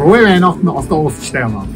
Frohe Weihnachten aus der Oststeiermark.